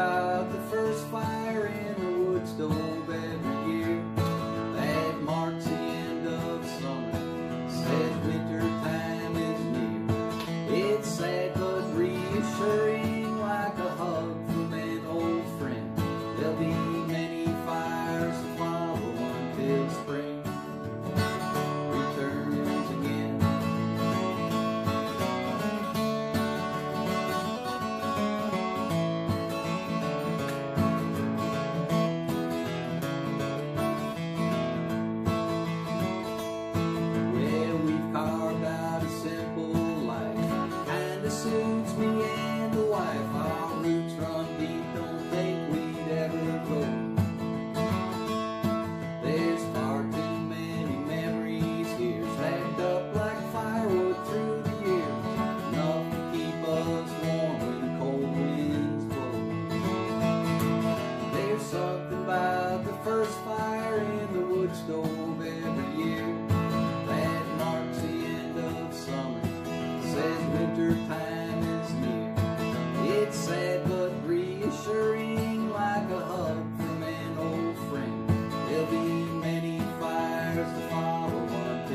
uh,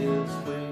is with